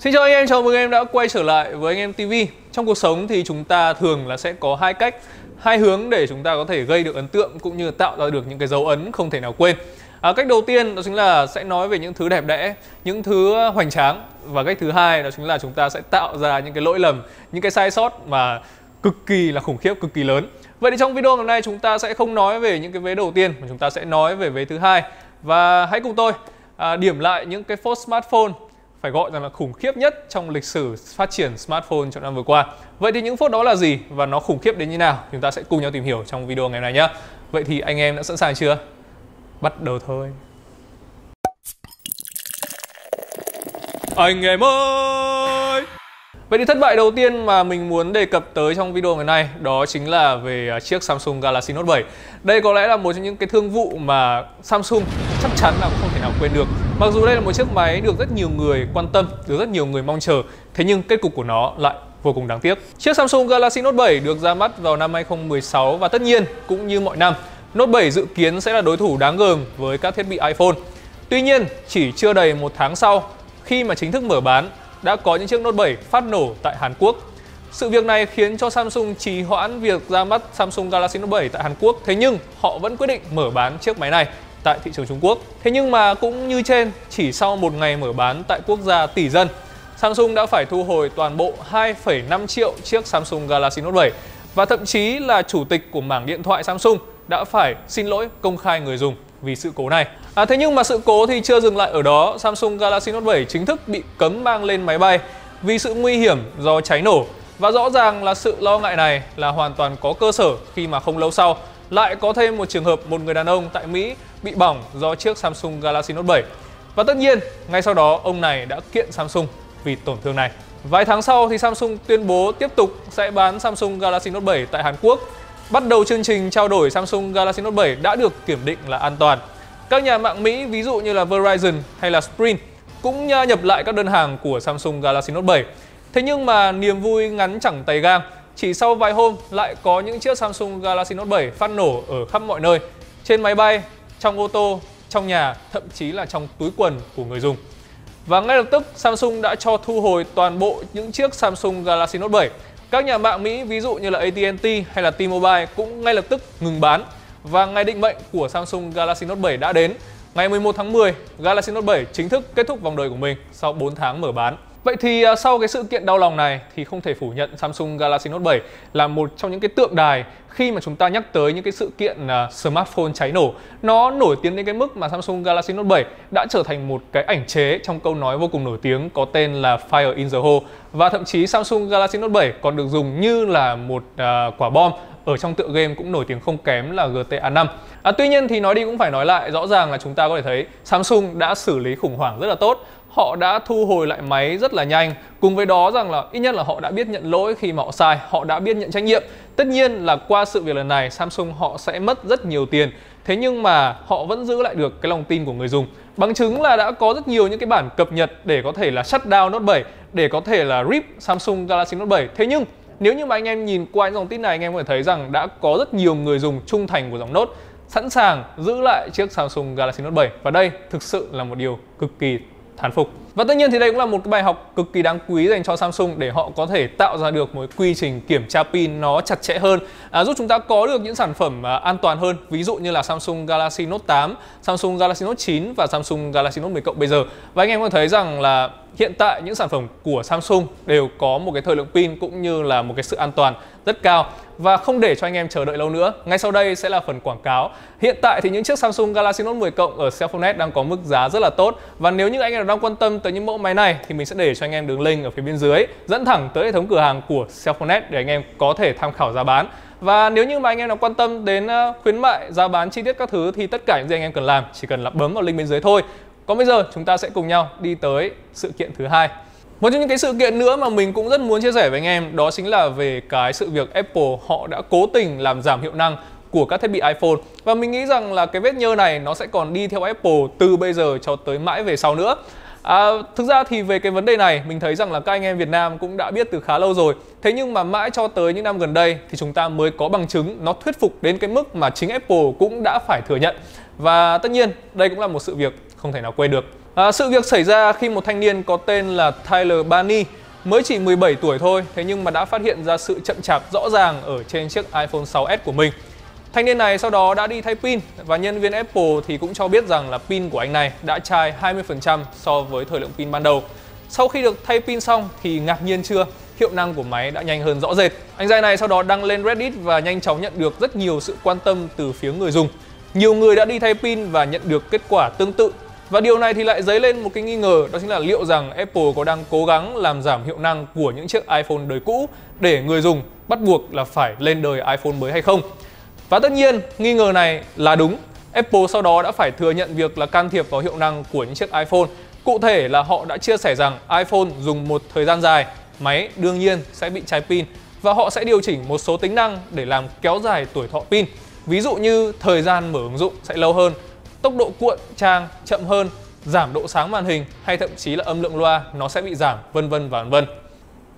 Xin chào anh em, chào mừng em đã quay trở lại với anh em TV. Trong cuộc sống thì chúng ta thường là sẽ có hai cách, hai hướng để chúng ta có thể gây được ấn tượng cũng như tạo ra được những cái dấu ấn không thể nào quên. À, cách đầu tiên đó chính là sẽ nói về những thứ đẹp đẽ, những thứ hoành tráng và cách thứ hai đó chính là chúng ta sẽ tạo ra những cái lỗi lầm, những cái sai sót mà cực kỳ là khủng khiếp, cực kỳ lớn. Vậy thì trong video ngày hôm nay chúng ta sẽ không nói về những cái vế đầu tiên mà chúng ta sẽ nói về vế thứ hai và hãy cùng tôi à, điểm lại những cái phone smartphone phải gọi rằng là khủng khiếp nhất trong lịch sử phát triển smartphone trong năm vừa qua. Vậy thì những phốt đó là gì và nó khủng khiếp đến như nào? Chúng ta sẽ cùng nhau tìm hiểu trong video ngày hôm nay nhé. Vậy thì anh em đã sẵn sàng chưa? Bắt đầu thôi. Anh em ơi! Vậy thì thất bại đầu tiên mà mình muốn đề cập tới trong video ngày nay đó chính là về à, chiếc Samsung Galaxy Note 7. Đây có lẽ là một trong những cái thương vụ mà Samsung chắc chắn là không thể nào quên được. Mặc dù đây là một chiếc máy được rất nhiều người quan tâm, được rất nhiều người mong chờ, thế nhưng kết cục của nó lại vô cùng đáng tiếc. Chiếc Samsung Galaxy Note 7 được ra mắt vào năm 2016 và tất nhiên cũng như mọi năm, Note 7 dự kiến sẽ là đối thủ đáng gờm với các thiết bị iPhone. Tuy nhiên, chỉ chưa đầy một tháng sau, khi mà chính thức mở bán, đã có những chiếc Note 7 phát nổ tại Hàn Quốc. Sự việc này khiến cho Samsung trì hoãn việc ra mắt Samsung Galaxy Note 7 tại Hàn Quốc, thế nhưng họ vẫn quyết định mở bán chiếc máy này tại thị trường Trung Quốc. Thế nhưng mà cũng như trên, chỉ sau một ngày mở bán tại quốc gia tỷ dân, Samsung đã phải thu hồi toàn bộ 2,5 triệu chiếc Samsung Galaxy Note 7 và thậm chí là chủ tịch của mảng điện thoại Samsung đã phải xin lỗi công khai người dùng vì sự cố này. À, thế nhưng mà sự cố thì chưa dừng lại ở đó, Samsung Galaxy Note 7 chính thức bị cấm mang lên máy bay vì sự nguy hiểm do cháy nổ. Và rõ ràng là sự lo ngại này là hoàn toàn có cơ sở khi mà không lâu sau lại có thêm một trường hợp một người đàn ông tại Mỹ bị bỏng do chiếc Samsung Galaxy Note 7. Và tất nhiên, ngay sau đó ông này đã kiện Samsung vì tổn thương này. Vài tháng sau thì Samsung tuyên bố tiếp tục sẽ bán Samsung Galaxy Note 7 tại Hàn Quốc Bắt đầu chương trình trao đổi Samsung Galaxy Note 7 đã được kiểm định là an toàn. Các nhà mạng Mỹ ví dụ như là Verizon hay là Sprint cũng nhập lại các đơn hàng của Samsung Galaxy Note 7. Thế nhưng mà niềm vui ngắn chẳng tay gang, chỉ sau vài hôm lại có những chiếc Samsung Galaxy Note 7 phát nổ ở khắp mọi nơi, trên máy bay, trong ô tô, trong nhà, thậm chí là trong túi quần của người dùng. Và ngay lập tức Samsung đã cho thu hồi toàn bộ những chiếc Samsung Galaxy Note 7 các nhà mạng Mỹ ví dụ như là AT&T hay là T-Mobile cũng ngay lập tức ngừng bán và ngày định mệnh của Samsung Galaxy Note 7 đã đến. Ngày 11 tháng 10, Galaxy Note 7 chính thức kết thúc vòng đời của mình sau 4 tháng mở bán. Vậy thì à, sau cái sự kiện đau lòng này thì không thể phủ nhận Samsung Galaxy Note 7 là một trong những cái tượng đài khi mà chúng ta nhắc tới những cái sự kiện à, smartphone cháy nổ. Nó nổi tiếng đến cái mức mà Samsung Galaxy Note 7 đã trở thành một cái ảnh chế trong câu nói vô cùng nổi tiếng có tên là Fire in the Hole và thậm chí Samsung Galaxy Note 7 còn được dùng như là một à, quả bom ở trong tựa game cũng nổi tiếng không kém là GTA 5. À, tuy nhiên thì nói đi cũng phải nói lại, rõ ràng là chúng ta có thể thấy Samsung đã xử lý khủng hoảng rất là tốt. Họ đã thu hồi lại máy rất là nhanh cùng với đó rằng là ít nhất là họ đã biết nhận lỗi khi mà họ sai họ đã biết nhận trách nhiệm. Tất nhiên là qua sự việc lần này Samsung họ sẽ mất rất nhiều tiền. Thế nhưng mà họ vẫn giữ lại được cái lòng tin của người dùng. Bằng chứng là đã có rất nhiều những cái bản cập nhật để có thể là shut down Note 7 để có thể là rip Samsung Galaxy Note 7 thế nhưng nếu như mà anh em nhìn qua những dòng tin này, anh em có thể thấy rằng đã có rất nhiều người dùng trung thành của dòng Note, sẵn sàng giữ lại chiếc Samsung Galaxy Note 7 và đây thực sự là một điều cực kỳ thán phục. Và tất nhiên thì đây cũng là một cái bài học cực kỳ đáng quý dành cho Samsung để họ có thể tạo ra được một quy trình kiểm tra pin nó chặt chẽ hơn, à, giúp chúng ta có được những sản phẩm à, an toàn hơn. Ví dụ như là Samsung Galaxy Note 8, Samsung Galaxy Note 9 và Samsung Galaxy Note 10 cộng bây giờ. Và anh em có thấy rằng là hiện tại những sản phẩm của Samsung đều có một cái thời lượng pin cũng như là một cái sự an toàn rất cao và không để cho anh em chờ đợi lâu nữa. Ngay sau đây sẽ là phần quảng cáo. Hiện tại thì những chiếc Samsung Galaxy Note 10 cộng ở Cellphone đang có mức giá rất là tốt và nếu như anh em đang quan tâm tới những mẫu máy này thì mình sẽ để cho anh em đường link ở phía bên dưới dẫn thẳng tới hệ thống cửa hàng của Cellphonet để anh em có thể tham khảo giá bán. Và nếu như mà anh em nào quan tâm đến ờ, khuyến mại, giá bán chi tiết các thứ thì tất cả những gì anh em cần làm chỉ cần là bấm vào link bên dưới thôi. Còn bây giờ chúng ta sẽ cùng nhau đi tới sự kiện thứ hai. Một trong những cái sự kiện nữa mà mình cũng rất muốn chia sẻ với anh em đó chính là về cái sự việc Apple họ đã cố tình làm giảm hiệu năng của các thiết bị iPhone và mình nghĩ rằng là cái vết nhơ này nó sẽ còn đi theo Apple từ bây giờ cho tới mãi về sau nữa. À, thực ra thì về cái vấn đề này mình thấy rằng là các anh em Việt Nam cũng đã biết từ khá lâu rồi. Thế nhưng mà mãi cho tới những năm gần đây thì chúng ta mới có bằng chứng nó thuyết phục đến cái mức mà chính Apple cũng đã phải thừa nhận. Và tất nhiên đây cũng là một sự việc không thể nào quên được. À, sự việc xảy ra khi một thanh niên có tên là Tyler Barney mới chỉ 17 tuổi thôi, thế nhưng mà đã phát hiện ra sự chậm chạp rõ ràng ở trên chiếc iPhone 6s của mình. Thanh niên này sau đó đã đi thay pin và nhân viên Apple thì cũng cho biết rằng là pin của anh này đã chai 20% so với thời lượng pin ban đầu. Sau khi được thay pin xong thì ngạc nhiên chưa, hiệu năng của máy đã nhanh hơn rõ rệt. Anh giai này sau đó đăng lên Reddit và nhanh chóng nhận được rất nhiều sự quan tâm từ phía người dùng. Nhiều người đã đi thay pin và nhận được kết quả tương tự. Và điều này thì lại dấy lên một cái nghi ngờ đó chính là liệu rằng Apple có đang cố gắng làm giảm hiệu năng của những chiếc iPhone đời cũ để người dùng bắt buộc là phải lên đời iPhone mới hay không. Và tất nhiên, nghi ngờ này là đúng. Apple sau đó đã phải thừa nhận việc là can thiệp vào hiệu năng của những chiếc iPhone. Cụ thể là họ đã chia sẻ rằng iPhone dùng một thời gian dài, máy đương nhiên sẽ bị cháy pin và họ sẽ điều chỉnh một số tính năng để làm kéo dài tuổi thọ pin. Ví dụ như thời gian mở ứng dụng sẽ lâu hơn, tốc độ cuộn trang chậm hơn, giảm độ sáng màn hình hay thậm chí là âm lượng loa nó sẽ bị giảm vân vân và vân vân.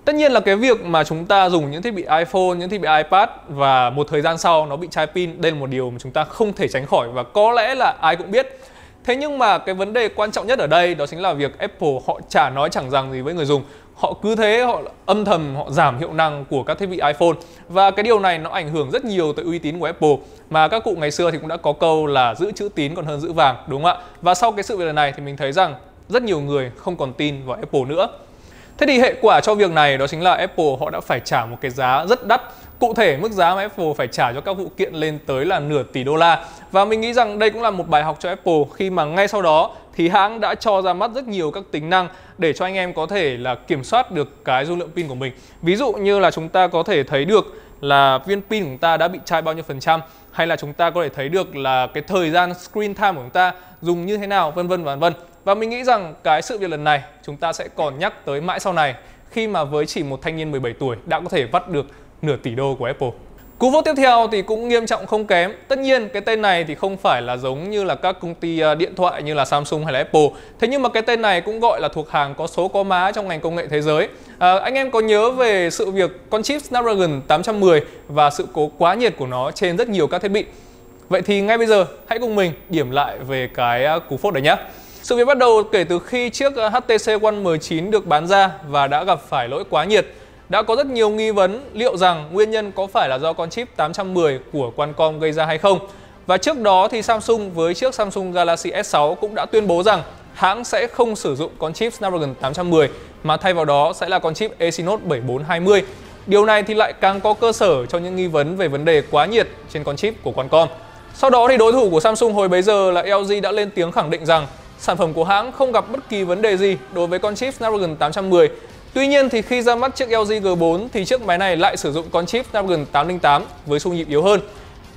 Tất nhiên là cái việc mà chúng ta dùng những thiết bị iPhone, những thiết bị iPad và một thời gian sau nó bị chai pin, đây là một điều mà chúng ta không thể tránh khỏi và có lẽ là ai cũng biết. Thế nhưng mà cái vấn đề quan trọng nhất ở đây đó chính là việc Apple họ chả nói chẳng rằng gì với người dùng. Họ cứ thế họ âm thầm họ giảm hiệu năng của các thiết bị iPhone và cái điều này nó ảnh hưởng rất nhiều tới uy tín của Apple mà các cụ ngày xưa thì cũng đã có câu là giữ chữ tín còn hơn giữ vàng đúng không ạ? Và sau cái sự việc này thì mình thấy rằng rất nhiều người không còn tin vào Apple nữa. Thế thì hệ quả cho việc này đó chính là Apple họ đã phải trả một cái giá rất đắt. Cụ thể, mức giá mà Apple phải trả cho các vụ kiện lên tới là nửa tỷ đô la. Và mình nghĩ rằng đây cũng là một bài học cho Apple khi mà ngay sau đó thì hãng đã cho ra mắt rất nhiều các tính năng để cho anh em có thể là kiểm soát được cái dung lượng pin của mình. Ví dụ như là chúng ta có thể thấy được là viên pin của chúng ta đã bị chai bao nhiêu phần trăm, hay là chúng ta có thể thấy được là cái thời gian screen time của chúng ta dùng như thế nào, vân vân và vân và mình nghĩ rằng cái sự việc lần này chúng ta sẽ còn nhắc tới mãi sau này khi mà với chỉ một thanh niên 17 tuổi đã có thể vắt được nửa tỷ đô của Apple. Cú vốt tiếp theo thì cũng nghiêm trọng không kém. Tất nhiên cái tên này thì không phải là giống như là các công ty à, điện thoại như là Samsung hay là Apple. Thế nhưng mà cái tên này cũng gọi là thuộc hàng có số có má trong ngành công nghệ thế giới. À, anh em có nhớ về sự việc con chip Snapdragon 810 và sự cố quá nhiệt của nó trên rất nhiều các thiết bị. Vậy thì ngay bây giờ hãy cùng mình điểm lại về cái à, cú phốt đấy nhé. Sự việc bắt đầu kể từ khi chiếc HTC One 19 được bán ra và đã gặp phải lỗi quá nhiệt. Đã có rất nhiều nghi vấn liệu rằng nguyên nhân có phải là do con chip 810 của Qualcomm gây ra hay không. Và trước đó thì Samsung với chiếc Samsung Galaxy S6 cũng đã tuyên bố rằng hãng sẽ không sử dụng con chip Snapdragon 810 mà thay vào đó sẽ là con chip Exynos 7420. Điều này thì lại càng có cơ sở cho những nghi vấn về vấn đề quá nhiệt trên con chip của Qualcomm. Sau đó thì đối thủ của Samsung hồi bấy giờ là LG đã lên tiếng khẳng định rằng sản phẩm của hãng không gặp bất kỳ vấn đề gì đối với con chip Snapdragon 810. Tuy nhiên thì khi ra mắt chiếc LG G4 thì chiếc máy này lại sử dụng con chip Snapdragon 808 với xung nhịp yếu hơn.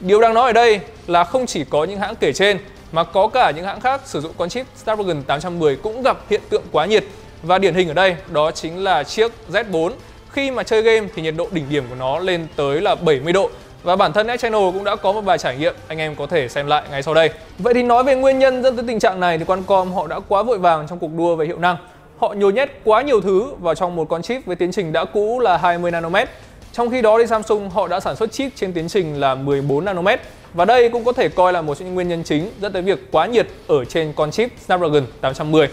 Điều đang nói ở đây là không chỉ có những hãng kể trên, mà có cả những hãng khác sử dụng con chip Snapdragon 810 cũng gặp hiện tượng quá nhiệt. Và điển hình ở đây đó chính là chiếc Z4 khi mà chơi game thì nhiệt độ đỉnh điểm của nó lên tới là 70 độ và bản thân X Channel cũng đã có một bài trải nghiệm anh em có thể xem lại ngay sau đây. Vậy thì nói về nguyên nhân dẫn tới tình trạng này thì Qualcomm họ đã quá vội vàng trong cuộc đua về hiệu năng. Họ nhồi nhét quá nhiều thứ vào trong một con chip với tiến trình đã cũ là 20 nanomet. Trong khi đó thì Samsung họ đã sản xuất chip trên tiến trình là 14 nanomet. Và đây cũng có thể coi là một trong những nguyên nhân chính dẫn tới việc quá nhiệt ở trên con chip Snapdragon 810.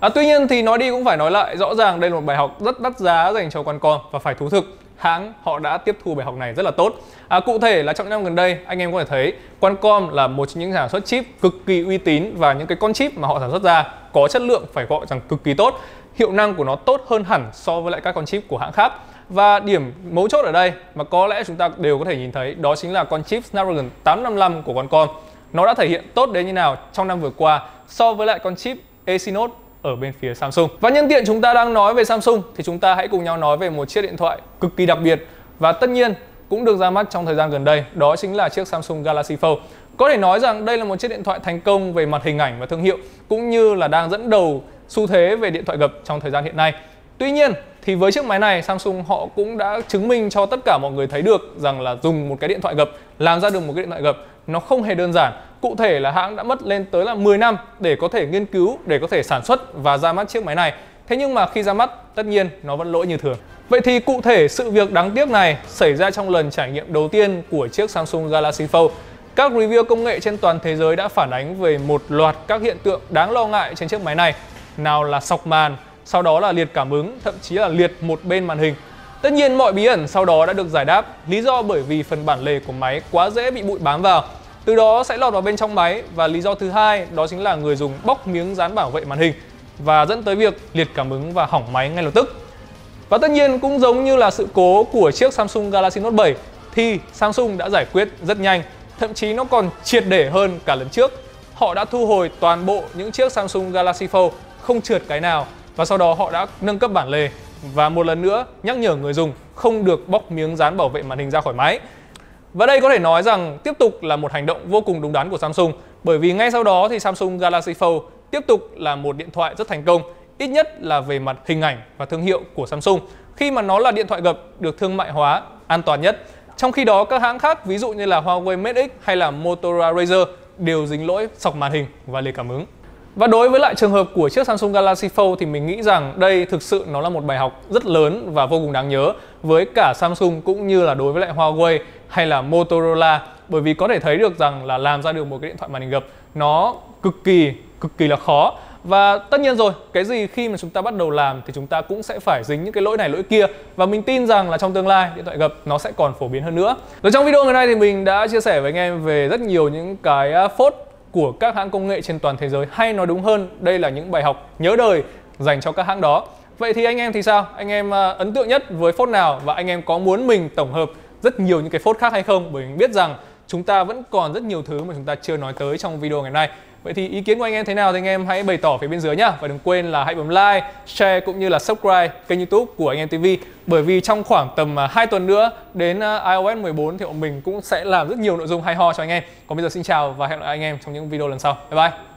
À, tuy nhiên thì nói đi cũng phải nói lại, rõ ràng đây là một bài học rất đắt giá dành cho Qualcomm và phải thú thực hãng họ đã tiếp thu bài học này rất là tốt. À, cụ thể là trong những năm gần đây anh em có thể thấy Qualcomm là một trong những sản xuất chip cực kỳ uy tín và những cái con chip mà họ sản xuất ra có chất lượng phải gọi rằng cực kỳ tốt. Hiệu năng của nó tốt hơn hẳn so với lại các con chip của hãng khác. Và điểm mấu chốt ở đây mà có lẽ chúng ta đều có thể nhìn thấy đó chính là con chip Snapdragon 855 của Qualcomm. Nó đã thể hiện tốt đến như nào trong năm vừa qua so với lại con chip Exynos ở bên phía Samsung. Và nhân tiện chúng ta đang nói về Samsung thì chúng ta hãy cùng nhau nói về một chiếc điện thoại cực kỳ đặc biệt và tất nhiên cũng được ra mắt trong thời gian gần đây, đó chính là chiếc Samsung Galaxy Fold. Có thể nói rằng đây là một chiếc điện thoại thành công về mặt hình ảnh và thương hiệu cũng như là đang dẫn đầu xu thế về điện thoại gập trong thời gian hiện nay. Tuy nhiên thì với chiếc máy này Samsung họ cũng đã chứng minh cho tất cả mọi người thấy được rằng là dùng một cái điện thoại gập làm ra được một cái điện thoại gập nó không hề đơn giản. Cụ thể là hãng đã mất lên tới là 10 năm để có thể nghiên cứu, để có thể sản xuất và ra mắt chiếc máy này. Thế nhưng mà khi ra mắt, tất nhiên nó vẫn lỗi như thường. Vậy thì cụ thể sự việc đáng tiếc này xảy ra trong lần trải nghiệm đầu tiên của chiếc Samsung Galaxy Fold. Các review công nghệ trên toàn thế giới đã phản ánh về một loạt các hiện tượng đáng lo ngại trên chiếc máy này. nào là sọc màn, sau đó là liệt cảm ứng, thậm chí là liệt một bên màn hình. Tất nhiên mọi bí ẩn sau đó đã được giải đáp, lý do bởi vì phần bản lề của máy quá dễ bị bụi bám vào. Từ đó sẽ lọt vào bên trong máy và lý do thứ hai đó chính là người dùng bóc miếng dán bảo vệ màn hình và dẫn tới việc liệt cảm ứng và hỏng máy ngay lập tức. Và tất nhiên cũng giống như là sự cố của chiếc Samsung Galaxy Note 7 thì Samsung đã giải quyết rất nhanh, thậm chí nó còn triệt để hơn cả lần trước. Họ đã thu hồi toàn bộ những chiếc Samsung Galaxy Fold không trượt cái nào và sau đó họ đã nâng cấp bản lề và một lần nữa, nhắc nhở người dùng không được bóc miếng dán bảo vệ màn hình ra khỏi máy. Và đây có thể nói rằng tiếp tục là một hành động vô cùng đúng đắn của Samsung, bởi vì ngay sau đó thì Samsung Galaxy Fold tiếp tục là một điện thoại rất thành công, ít nhất là về mặt hình ảnh và thương hiệu của Samsung khi mà nó là điện thoại gập, được thương mại hóa an toàn nhất. Trong khi đó, các hãng khác, ví dụ như là Huawei Mate X hay là Motorola Razr, đều dính lỗi sọc màn hình và lề cảm ứng. Và đối với lại trường hợp của chiếc Samsung Galaxy Fold thì mình nghĩ rằng đây thực sự nó là một bài học rất lớn và vô cùng đáng nhớ với cả Samsung cũng như là đối với lại Huawei hay là Motorola. Bởi vì có thể thấy được rằng là làm ra được một cái điện thoại màn hình gập nó cực kỳ cực kỳ là khó. Và tất nhiên rồi, cái gì khi mà chúng ta bắt đầu làm thì chúng ta cũng sẽ phải dính những cái lỗi này lỗi kia. Và mình tin rằng là trong tương lai điện thoại gập nó sẽ còn phổ biến hơn nữa. Rồi trong video ngày nay thì mình đã chia sẻ với anh em về rất nhiều những cái phốt của các hãng công nghệ trên toàn thế giới Hay nói đúng hơn, đây là những bài học nhớ đời dành cho các hãng đó Vậy thì anh em thì sao? Anh em à, ấn tượng nhất với phốt nào và anh em có muốn mình tổng hợp rất nhiều những cái phốt khác hay không? Bởi mình biết rằng chúng ta vẫn còn rất nhiều thứ mà chúng ta chưa nói tới trong video ngày nay. Vậy thì ý kiến của anh em thế nào thì anh em hãy bày tỏ phía bên dưới nhá. Và đừng quên là hãy bấm like, share cũng như là subscribe kênh youtube của anh em TV Bởi vì trong khoảng tầm à, 2 tuần nữa đến à, iOS 14 thì bọn mình cũng sẽ làm rất nhiều nội dung hay ho cho anh em. Còn bây giờ xin chào và hẹn gặp lại anh em trong những video lần sau. Bye bye.